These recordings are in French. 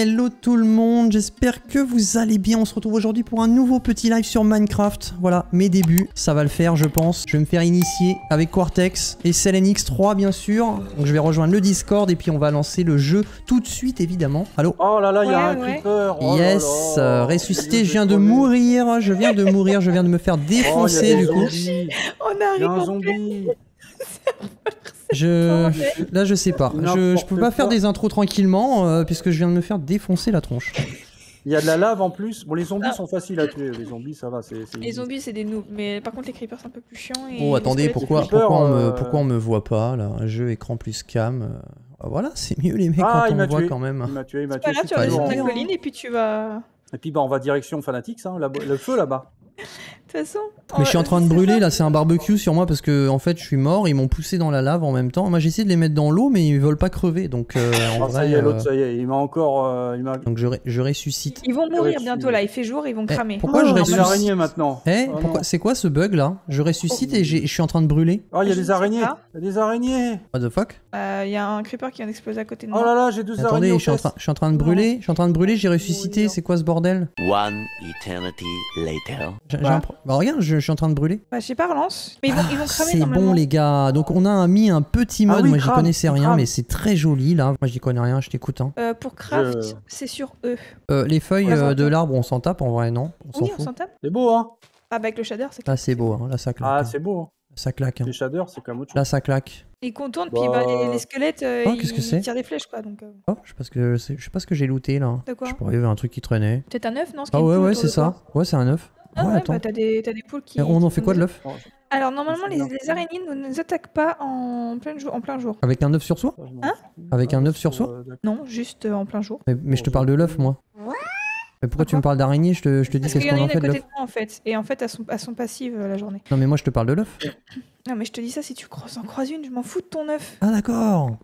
Hello tout le monde, j'espère que vous allez bien. On se retrouve aujourd'hui pour un nouveau petit live sur Minecraft. Voilà, mes débuts, ça va le faire je pense. Je vais me faire initier avec Quartex et CLNX3 bien sûr. Donc je vais rejoindre le Discord et puis on va lancer le jeu tout de suite évidemment. Allô Oh là là, il y a Ouais, un ouais. creeper. Oh Yes, là. euh, ressuscité, je viens de mourir, je viens de mourir, je viens de me faire Oh, défoncer du coup. zombies. On arrive un zombie. Je... Là je sais pas, je, peux pas faire des intros tranquillement euh, puisque je viens de me faire défoncer la tronche. Il y a de la lave en plus. Bon, les zombies Ah. sont faciles à tuer. Les zombies, ça va. c'est c'est Les easy. zombies, c'est des noobs. Mais par contre, les creepers, c'est un peu plus chiant. Et Oh les attendez, squelettes, pourquoi, creepers, pourquoi, on me, euh, pourquoi on me voit pas là? Jeu écran plus cam. euh, ah, Voilà, c'est mieux les mecs Ah, quand il on m'a me voit tué. quand même. Il m'a tué, il m'a C'est pas tué. je tu suis descendre toujours la en- grave. colline et puis tu vas. Et puis, bah, on va direction Fanatics, hein, le feu là-bas. De toute façon. Mais je suis en train de brûler là, c'est un barbecue sur moi parce que en fait je suis mort, ils m'ont poussé dans la lave en même temps. Moi j'ai essayé de les mettre dans l'eau mais ils veulent pas crever donc euh, en Ah, ça y est, euh, l'autre, ça y est. Il m'a encore. euh, il m'a. donc je, ré- je ressuscite. Ils vont mourir bientôt là. Il fait jour, ils vont Eh, cramer. pourquoi je Oh, ressuscite araignées maintenant. Eh, Oh, pourquoi c'est quoi ce bug là? Je ressuscite et j'ai- je suis en train de brûler. Oh, il y a des araignées. Il y a des araignées. What the fuck? Euh, Il y a un creeper qui vient d'exploser à côté de Oh moi. là là, j'ai deux araignées. Attendez, je suis, en train, je suis en train de brûler, je suis en train de brûler, j'ai ressuscité, c'est quoi ce bordel? One eternity later. J'ai- un Bah regarde, je, je suis en train de brûler. Bah, je sais pas, relance. Mais ils vont, ils vont cramer Ah, C'est normalement. bon les gars, donc on a mis un petit Ah mode, oui, moi j'y connaissais rien crame. mais c'est très joli là. Moi j'y connais rien, je t'écoute. Hein. Euh, pour craft, Je- c'est sur eux. Euh, les feuilles On les euh, de l'arbre on s'en tape en vrai non? On s'en Oui, on fout. s'en tape. C'est beau, hein. Ah, bah, avec le shader, c'est Là c'est beau, hein. là ça claque. Ah, hein. c'est beau. hein. Ça claque. hein. Les shaders, c'est comme autre chose. Là ça claque. Ils contournent, Bah. puis bah, les, les squelettes, euh, Oh, ils, qu'est-ce que c'est? ils tirent des flèches, quoi. Donc, euh, Oh, je sais pas ce que, c'est- je sais pas ce que j'ai looté là. De quoi? Je il y avait un truc qui traînait. peut-être un œuf, non ce qui Ah est ouais ouais c'est ça. Ouais c'est un œuf. Ah ouais ouais, attends. bah t'as des, poules qui. Et on en fait quoi de l'œuf Alors normalement les, araignées ne nous attaquent pas en plein jour. En plein jour. Avec un œuf sur soi Hein. Avec un œuf sur Euh, soi d'accord. Non, juste euh, en plein jour. mais, mais je te parle de l'œuf moi. Mais pourquoi tu me parles d'araignée? Je te, je te dis qu'est-ce qu'on en fait de côté l'œuf de moi en fait. Et en fait elles sont, elles sont passives euh, la journée. Non mais moi je te parle de l'œuf. Non mais je te dis ça si tu croises, en croises une, je m'en fous de ton œuf. Ah d'accord.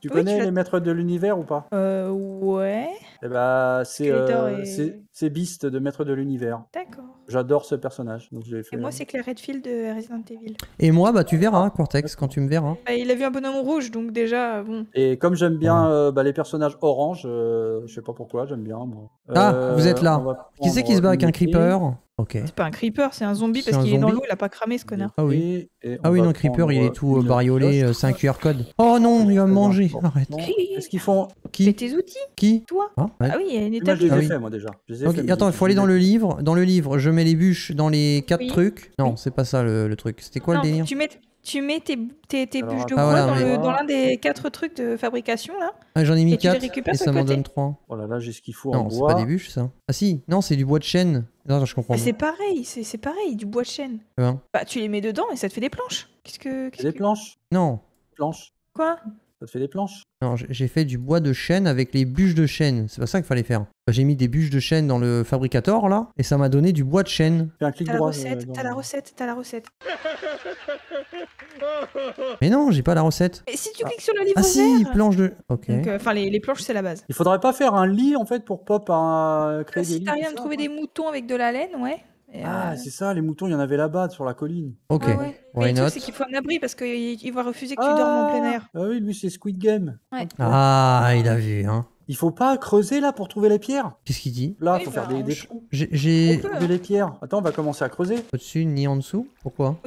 Tu Oui, connais tu les maîtres de l'univers ou pas? Euh ouais. Eh bah, c'est euh, et- c'est- Beast de Maître de l'univers. D'accord. J'adore ce personnage. Donc fait. Et moi c'est Claire Redfield de Resident Evil. Et moi bah tu verras Cortex quand tu me verras. Bah, il a vu un bonhomme rouge donc déjà bon. Et comme j'aime bien euh, bah, les personnages orange, euh, je sais pas pourquoi, j'aime bien. moi. Ah, vous êtes là. Qui c'est qui se bat avec un creeper Ok. C'est pas un creeper, c'est un zombie parce qu'il est dans l'eau, il a pas cramé ce connard. Ah oui. Ah oui non creeper il est tout euh, bariolé, c'est un QR code. Oh non il va me manger. Bon, Arrête. Qu'est-ce qu'ils font Qui tes outils, Qui toi. Ah, ouais. Ah oui, il y a une Moi, étape. je les Ah ai oui. fait, moi déjà. Fait, attends, il faut aller dans le livre. Dans le livre, je mets les bûches dans les quatre Oui. trucs. Non, Oui. c'est pas ça le, le truc. C'était quoi Non, le délire tu mets, tu mets tes, tes, tes Alors, bûches de bois Ah, voilà, dans mais- l'un des quatre trucs de fabrication là. Ah, J'en ai mis Et tu les 4 récupères et ça m'en donne 3. Oh là là, j'ai ce qu'il faut en Non, c'est bois. pas des bûches ça. Ah si, non, c'est du bois de chêne. Non, non, je comprends. C'est pareil, c'est c'est pareil, du bois de chêne. Hein Bah tu les mets dedans et ça te fait des planches. Qu'est-ce que. Des planches? Non, Planches. Quoi? Ça te fait des planches. non, j'ai- fait du bois de chêne avec les bûches de chêne. C'est pas ça qu'il fallait faire. Bah, J'ai mis des bûches de chêne dans le fabricator là et ça m'a donné du bois de chêne. Fais un clic T'as la recette, euh, dans- t'as la recette, t'as la recette. Mais non, j'ai pas la recette. Et si tu cliques sur le livre Ah si, planche de. Ok. euh, Enfin, les, les planches, c'est la base. Il faudrait pas faire un lit en fait pour pop un... créer des si t'arrives à trouver quoi. des moutons avec de la laine, ouais. Et, Ah, euh, c'est ça, les moutons, il y en avait là-bas sur la colline. Ok. ah ouais. Mais Why le truc, not? c'est qu'il faut un abri parce qu'il il va refuser que tu dormes en plein air. Ah oui, lui c'est Squid Game. Ouais. Ah, il a vu, hein. Il faut pas creuser là pour trouver les pierres? Qu'est-ce qu'il dit? Là, Oui, faut bah, faire des, on des ch- trous. J'ai- J'ai Trouver les pierres. Attends, on va commencer à creuser. au-dessus ni en dessous? Pourquoi?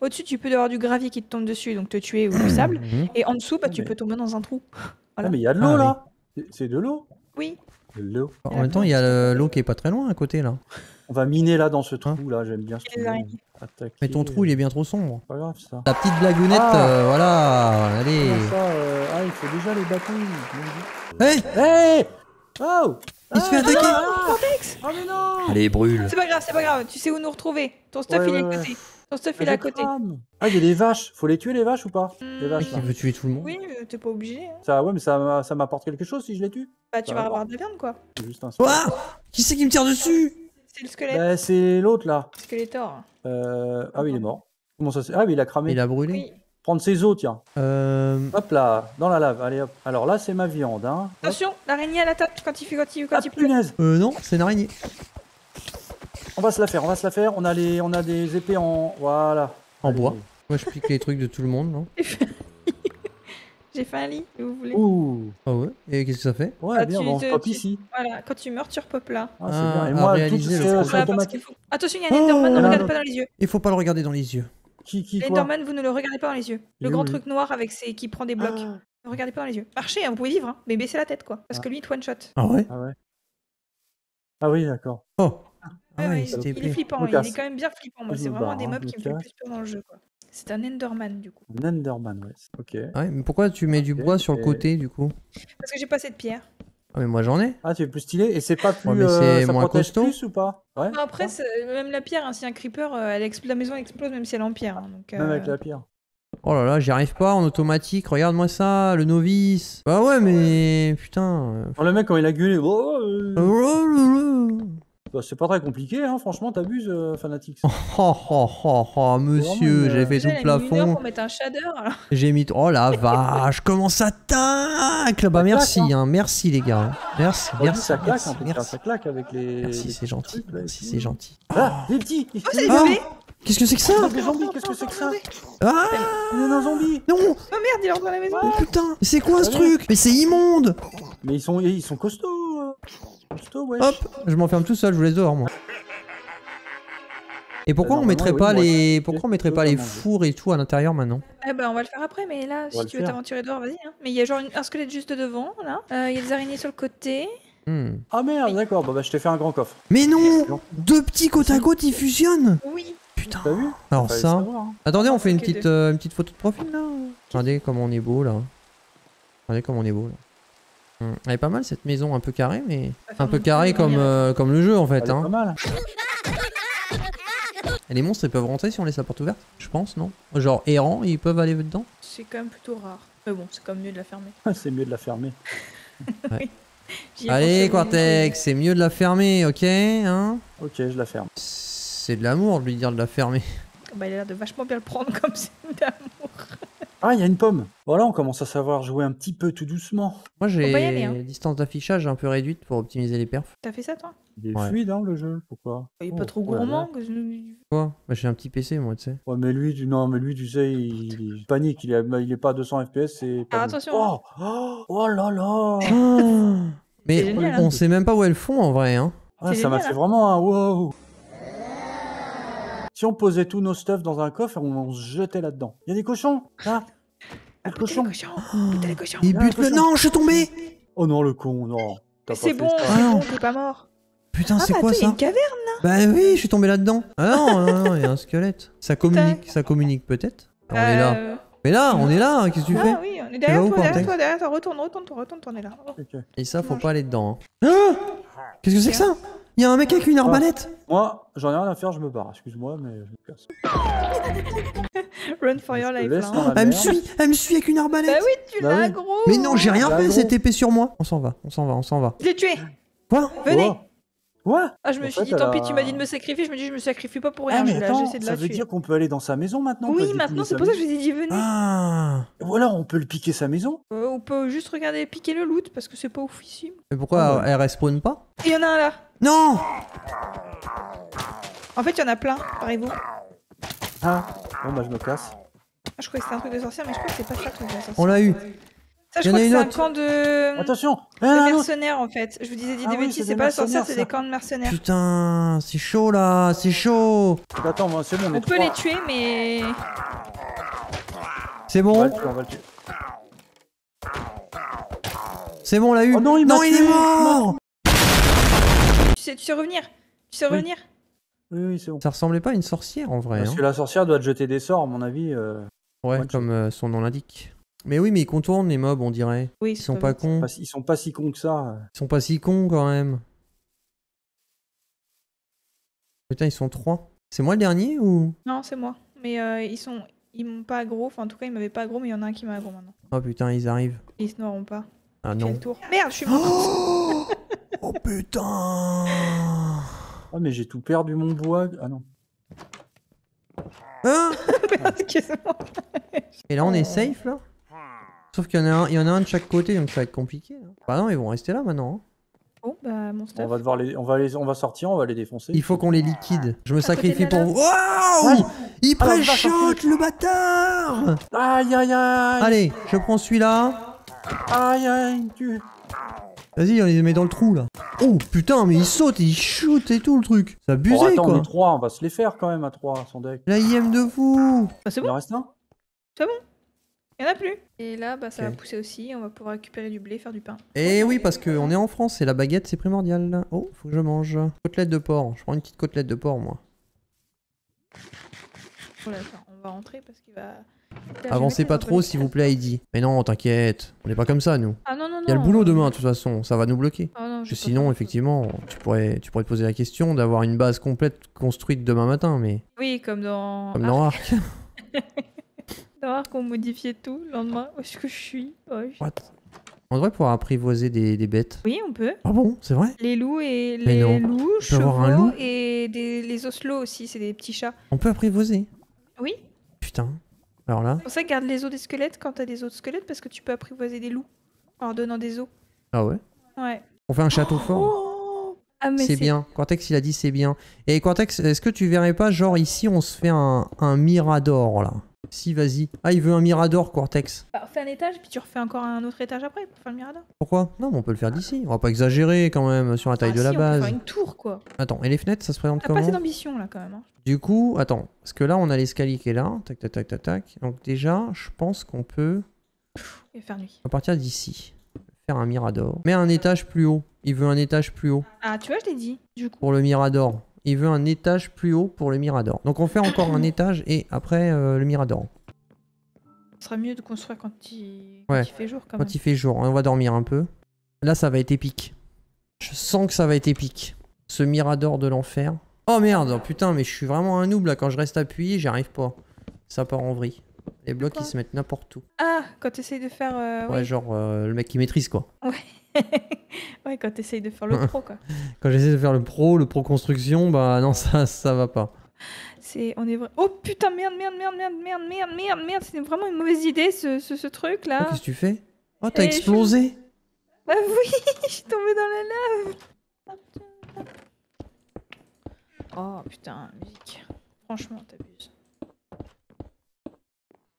Au-dessus, tu peux avoir du gravier qui te tombe dessus, donc te tuer ou du sable. Mhm. Et en dessous, bah, tu Mais- peux tomber dans un trou. Ah, Voilà. mais il y a de l'eau Ah, là. C'est- C'est de l'eau. Oui. De l'eau. En même temps, il y a le- l'eau qui est pas très loin à côté là. On va miner là dans ce trou Hein là, j'aime bien ce Il trou. Attaquer. Mais ton trou, il est bien trop sombre. Pas grave ça. La petite blagounette, Ah. euh, voilà, allez. Ça euh, Ah, il faut déjà les bâtons. Dieu. Hey Oh Il se fait Ah, attaquer ah, Cortex Ah mais non Allez, brûle C'est pas grave, c'est pas grave. Tu sais où nous retrouver. Ton stuff, Ouais, il est ouais, à ouais. côté. Ton stuff, Ah, il est à côté. crame. Ah, il y a des vaches. Faut les tuer les vaches ou pas Les vaches là. veut tuer tout le monde Oui, t'es pas obligé. hein. Ça, ouais, mais ça, m'a- ça m'apporte quelque chose si je les tue. Bah, tu Ça vas va. avoir de la viande, quoi. C'est juste un Ouah Qui c'est qui me tire dessus C'est le squelette. Bah, c'est l'autre là. Skeletor. Euh... Ah oui, il est mort. Comment ça Ah oui, il a cramé. Il a brûlé Oui. Prendre ses os, tiens. Euh... Hop là, dans la lave. Allez hop. Alors là, c'est ma viande. Hein. Attention, l'araignée à la table quand il fait quand il, quand Ah, il pleut. punaise Euh, non, c'est une araignée. On va se la faire, on va se la faire. On a, les... on a des épées en... Voilà. En Allez. bois. Moi, je pique les trucs de tout le monde, non? J'ai fait un lit, si vous voulez. Ouh. Ah ouais? Et qu'est-ce que ça fait? Ouais, Ah, bien, tu bon, te- pop tu- ici. Voilà, quand tu meurs, tu repopes là. Ah, c'est Ah, bien. Et à moi, tout parce automatique. qu'il faut- Attention, il y a un Enderman, ne Oh. regardez pas dans les yeux. Il faut pas le regarder dans les yeux. Qui, qui, L'Enderman, vous ne le regardez pas dans les yeux. Le grand truc noir avec ses... qui prend des blocs. Ah. Ne regardez pas dans les yeux. Marchez, hein, vous pouvez vivre, hein, mais baissez la tête quoi. Parce Ah. que lui, il te one shot. Ah ouais? Ah ouais. Ah oui, d'accord. Oh Ah Ouais, il il est flippant, il est quand même bien flippant. Moi, c'est me vraiment des hein, mobs qui me casse. plus peur dans le jeu quoi. C'est un Enderman du coup. Un Enderman, ouais. Ok. Ouais, mais pourquoi tu mets du bois sur le côté du coup Parce que j'ai pas assez de pierre. Ah mais moi j'en ai. Ah, tu es plus stylé et c'est pas plus. Ouais, mais euh, c'est ça moins protège costaud. plus ou pas? Ouais. Bon, après, c'est- même la pierre, hein, si un creeper, euh, elle expl- la maison explose même si elle est en pierre. hein, donc, Même euh, avec la pierre. Oh là là, j'y arrive pas en automatique. Regarde-moi ça, le novice. Bah ouais, mais putain. Oh, le mec, quand il a gueulé, c'est pas très compliqué, hein. franchement, t'abuses, euh, Fanatix. Oh, oh, oh, oh, monsieur, j'ai fait déjà, tout le plafond. pour mettre un shader. alors. J'ai mis. Oh la vache, comment ça tacle? Bah merci, claque, hein, merci les gars. Merci, Bah, merci, ça claque, merci, en tout cas, merci. ça claque avec les. Merci, c'est gentil. Merci, c'est gentil. Ah, les petits Oh, c'est Ah. Qu'est-ce que c'est que ça? Ah, des zombies, qu'est-ce que c'est que ça? Ah Il y en a un zombie non Oh merde, il entre dans la maison. Mais putain, mais c'est quoi ce truc? Mais c'est immonde Mais ils sont, ils sont costauds wesh Hop, je m'enferme tout seul, je vous laisse dehors moi. Et pourquoi Bah, on mettrait pas les pourquoi on mettrait pas les fours et tout à l'intérieur maintenant Eh ben, on va le faire après, mais là, si tu veux t'aventurer dehors, vas-y. hein. Mais il y a genre une- un squelette juste devant, là. Euh, Il y a des araignées sur le côté. Hmm. Ah merde, d'accord, bah, bah, je t'ai fait un grand coffre. Mais non. Deux petits côte à côte ils fusionnent Oui. Putain Alors Fallait ça. savoir, hein. Attendez, on fait une petite, euh, une petite photo de profil là. Regardez comme on est beau là. Regardez comme on est beau là. Hmm. Elle est pas mal cette maison, un peu carrée, mais un peu carrée comme, euh, comme le jeu en Elle fait. est Hein. pas mal. Et les monstres ils peuvent rentrer si on laisse la porte ouverte, je pense, non? Genre errants, ils peuvent aller dedans? C'est quand même plutôt rare. Mais bon, c'est quand même mieux de la fermer. c'est mieux de la fermer. Allez Quartex, c'est mieux de la fermer, ok hein? Ok, je la ferme. C'est de l'amour de lui dire de la fermer. Bah, il a l'air de vachement bien le prendre comme c'est d'amour. Ah, il y a une pomme. Voilà, on commence à savoir jouer un petit peu tout doucement. Moi Faut pas y aller, j'ai hein. distance d'affichage un peu réduite pour optimiser les perfs. T'as fait ça, toi? Il est Ouais. fluide, hein, le jeu. Pourquoi? Il est Oh, pas trop oh là là. gourmand. que je- Quoi? Bah, J'ai un petit PC moi, tu sais. Ouais, mais lui, tu... non, mais lui, tu sais, il, il panique. Il est, il est pas à 200 FPS. C'est pas Ah, attention. Oh, oh, oh là là. Mais C'est génial, on hein. sait même pas où elles font en vrai. Hein. Ah, C'est ça m'a génial, fait hein. vraiment un wow. Si on posait tous nos stuff dans un coffre, on, on se jetait là-dedans. Il y a des cochons Là Ah, cochons les cochons Putain, les cochons Il Ah, bute le. Non, je suis tombé Oh non, le con, non. C'est bon, ça. c'est Ah non. bon, t'es pas mort. Putain, Ah, c'est bah, quoi il y a ça une caverne Bah oui, je suis tombé là-dedans. Ah non, non, non, il y a un squelette. Ça communique, ça communique peut-être. On est là. Euh, Mais là, on est là, qu'est-ce que tu fais Ah oui, on est derrière toi, derrière toi, derrière toi. Retourne, retourne, toi, retourne, toi, on est là. Oh. Et ça, faut pas aller dedans. hein. Ah Qu'est-ce que c'est que ça? Il y a un mec avec une arbalète Moi, j'en ai rien à faire, je me barre. Excuse-moi, mais je me casse. Run for your life, laisse hein. Elle me suit, elle me suit avec une Bah arbalète. oui, tu Bah l'as, oui. gros Mais non, j'ai rien Bah, fait, gros. cette épée sur moi. On s'en va, on s'en va, on s'en va. Je l'ai tué Quoi? Venez. Quoi Ah, je me En suis fait, dit, tant pis, tu m'as dit de me sacrifier. Je me dis, je me sacrifie pas pour Ah, rien. mais je vais la- attends, j'essaie de ça la veut tuer. dire qu'on peut aller dans sa maison maintenant Oui, maintenant, c'est pour ça que je vous ai dit, venez. Ah Ou alors on peut le piquer sa maison Euh, on peut juste regarder piquer le loot parce que c'est pas oufissime. Mais pourquoi Ah ouais. elle respawn pas Il y en a un là. Non En fait, il y en a plein, parez-vous. Ah, bon bah je me casse. Ah, je croyais que c'était un truc de sorcière, mais je crois que c'est pas ça, le truc de sorcière. On l'a eu. Ça, je y crois que c'est un camp de... Attention de Ah, mercenaires en fait. Je vous disais Ah des oui, bêtises, c'est pas les sorcières, c'est des camps de mercenaires. Putain, c'est chaud là, c'est chaud. Attends, moi c'est bon, on peut les tuer, mais C'est bon, le tuer, on va le tuer. c'est bon, on l'a eu. Oh non, il m'a il est mort. tu sais, tu sais revenir. Tu sais Oui. revenir. Oui, oui, c'est bon. Ça ressemblait pas à une sorcière en vrai. Parce hein. que la sorcière doit te jeter des sorts, à mon avis. euh, Ouais, comme euh, son nom l'indique. Mais oui, mais ils contournent les mobs, on dirait. Oui, Ils sont pas cons. pas Ils sont pas si cons que ça. Ils sont pas si cons quand même. Putain, ils sont trois. C'est moi le dernier ou? Non, c'est moi. Mais euh, ils sont, ils m'ont pas aggro. Enfin, en tout cas, ils m'avaient pas aggro, mais il y en a un qui m'a aggro maintenant. Oh putain, ils arrivent. Ils se noieront pas. Ah non. tour. Merde, je suis morte. Oh, oh putain Ah, mais j'ai tout perdu mon bois. Ah non. Hein? Excuse-moi. Et là, on est safe là? Sauf qu'il y en a un, il y en a un de chaque côté, donc ça va être compliqué. Là. Bah non, ils vont rester là maintenant. hein. Bon, bah, mon On va devoir les, on va les, on va sortir, on va les défoncer. Il faut qu'on les liquide. Je me sacrifie pour vous. Waouh Il Ah, la vache, pré-shot, le bâtard Aïe aïe aïe Allez, je prends celui-là. Aïe aïe tu... Vas-y, on les met dans le trou, là. Oh, putain, mais il saute, il shoot et tout, le truc. C'est abusé, Bon, attends, on quoi. est trois, on va se les faire quand même à trois, son deck. La IM de fou Bah, c'est Il en bon, reste un? Il y en a plus. Et là, bah, ça va pousser aussi. On va pouvoir récupérer du blé, faire du pain. Eh oui, parce qu'on est en France et la baguette, c'est primordial. Oh, faut que je mange. Côtelette de porc. Je prends une petite côtelette de porc, moi. Voilà, attends, on va rentrer parce qu'il va. Avancez pas trop, s'il vous plaît, Heidi. Mais non, t'inquiète. On n'est pas comme ça, nous. Ah non, non, non. Il y a le boulot demain, de toute façon. Ça va nous bloquer. Ah non, Parce sinon, effectivement, tu pourrais, tu pourrais te poser la question d'avoir une base complète construite demain matin, mais Oui, comme dans. comme Arc. dans Arc. Dans Arc, on modifiait tout. Le lendemain, où est-ce que je suis What On devrait pouvoir apprivoiser des, des bêtes. Oui, on peut. Ah bon, c'est vrai? Les loups et les loups, chevaux loup et des, les oslots aussi, c'est des petits chats. On peut apprivoiser? Oui, Putain. Alors là c'est pour ça garde les os des squelettes quand t'as des os de squelettes parce que tu peux apprivoiser des loups en leur donnant des os. Ah ouais? Ouais. On fait un château fort Oh ah, mais C'est bien. Cortex, il a dit c'est bien. Et Cortex, est-ce que tu verrais pas, genre ici, on se fait un, un mirador là? Si, vas-y. Ah, il veut un mirador, Cortex. Bah, fais un étage puis tu refais encore un autre étage après pour faire le mirador. Pourquoi? Non, mais on peut le faire d'ici. On va pas exagérer quand même sur la taille Ah, de si, la on peut base. faire une tour quoi. Attends, et les fenêtres, ça se présente T'as pas assez comment d'ambition là quand même. hein. Du coup, attends, parce que là, on a l'escalier qui est là. Tac, tac, tac, tac, tac. Donc déjà, je pense qu'on peut, Il va faire nuit. à partir d'ici, faire un mirador. Mais un étage plus haut. Il veut un étage plus haut Ah, tu vois, je l'ai dit. Du coup, pour le mirador. Il veut un étage plus haut pour le mirador. Donc on fait encore un étage et après euh, le mirador. ce sera mieux de construire quand il, quand Ouais. il fait jour quand Quand même. il fait jour, on va dormir un peu. Là, ça va être épique. Je sens que ça va être épique. Ce mirador de l'enfer. Oh merde, oh, putain, mais je suis vraiment un noob là. Quand je reste appuyé, j'y arrive pas. Ça part en vrille. Les blocs, Pourquoi ils se mettent n'importe où. Ah, quand t'essayes de faire. euh, Ouais, oui. genre euh, le mec qui maîtrise quoi. ouais, quand t'essayes de faire le pro quoi. Quand j'essaie de faire le pro, le pro construction, bah non, ça, ça va pas. C'est, on est vrai. Oh putain, merde, merde, merde, merde, merde, merde, merde, merde. C'est vraiment une mauvaise idée ce, ce, ce truc Oh, là. Qu'est-ce que tu fais? Oh, t'as explosé Ah oui, je suis tombée dans la lave. Oh putain, musique. Franchement, t'abuses.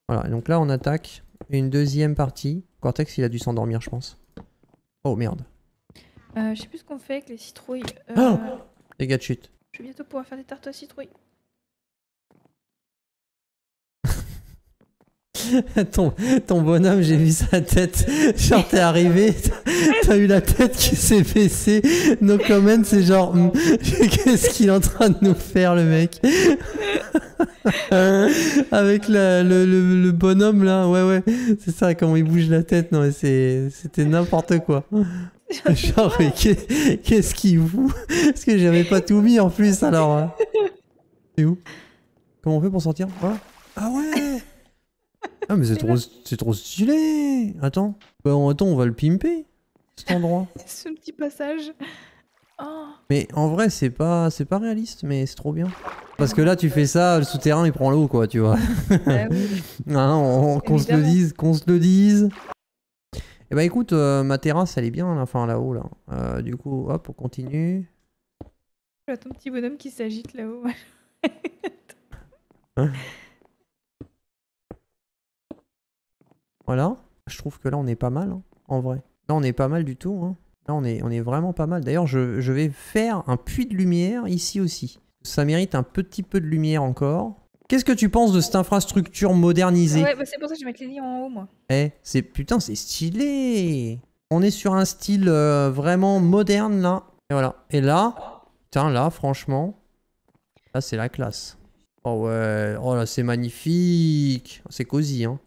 Voilà, donc là, on attaque une deuxième partie. Cortex, il a dû s'endormir, je pense. Oh merde. Euh, je sais plus ce qu'on fait avec les citrouilles. Euh, Oh Les gars de chute. Je vais bientôt pouvoir faire des tartes à citrouilles. ton, ton bonhomme, j'ai vu sa tête. Genre, t'es arrivé, t'as- eu la tête qui s'est baissée. Nos comments, c'est genre, hmm, qu'est-ce qu'il est en train de nous faire, le mec? Avec la- le, le- le bonhomme là, ouais, ouais, c'est ça, comment il bouge la tête. Non, c'était n'importe quoi. Genre, mais qu'est- qu'est-ce qu'il vous Parce que j'avais pas tout mis en plus, alors. euh. C'est où? Comment on fait pour sortir? Voilà. Ah ouais Ah mais c'est trop, c'est trop stylé Attends. Bah, on- attends, on va le pimper, cet endroit. Ce petit passage. Oh. Mais en vrai, c'est pas, c'est pas réaliste, mais c'est trop bien. Parce que là, tu fais ça, le souterrain, il prend l'eau, quoi, tu vois. bah oui. Hein, on- qu'on se le dise, qu'on se le dise. Et bah écoute, euh, ma terrasse, elle est bien, là, enfin là-haut, là. Euh, du coup, hop, on continue. Vois ton petit bonhomme qui s'agite là-haut. Voilà. Je trouve que là, on est pas mal, hein, en vrai. Là, on est pas mal du tout. hein. Là, on est, on est vraiment pas mal. D'ailleurs, je, je vais faire un puits de lumière ici aussi. Ça mérite un petit peu de lumière encore. Qu'est-ce que tu penses de cette infrastructure modernisée ouais, bah c'est pour ça que je vais mettre les lits en haut, moi. Eh, c'est putain, c'est stylé. On est sur un style euh, vraiment moderne là. Et voilà. Et là, putain, là, franchement, là, c'est la classe. Oh ouais, oh là, c'est magnifique. C'est cosy, hein.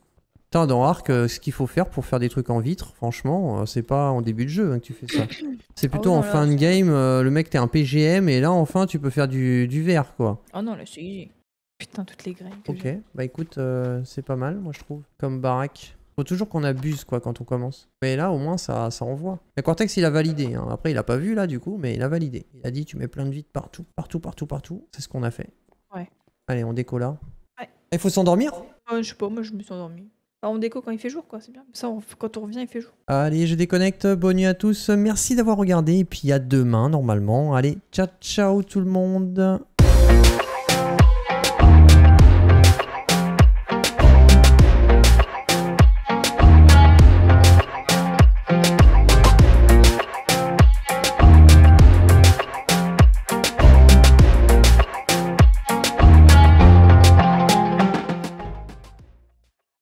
Putain, dans Arc, euh, ce qu'il faut faire pour faire des trucs en vitre, franchement, euh, c'est pas en début de jeu hein, que tu fais ça. C'est plutôt non, en là, fin de game, euh, le mec, t'es un PGM, et là, enfin, tu peux faire du, du verre, quoi. Oh non, là, c'est. Putain, toutes les graines. Ok, bah écoute, euh, c'est pas mal, moi je trouve, comme baraque. Faut toujours qu'on abuse quoi quand on commence. Mais là au moins ça, ça envoie. Et Cortex il a validé, hein. après il a pas vu là du coup, mais il a validé. Il a dit tu mets plein de vides partout, partout, partout, partout. C'est ce qu'on a fait. Ouais. Allez, on déco là. Ouais. Il faut s'endormir? Je sais pas, moi je me suis endormie. On déco quand il fait jour, quoi, c'est bien. Ça, quand on revient, il fait jour. Allez, je déconnecte. Bonne nuit à tous. Merci d'avoir regardé. Et puis à demain normalement. Allez, ciao ciao tout le monde.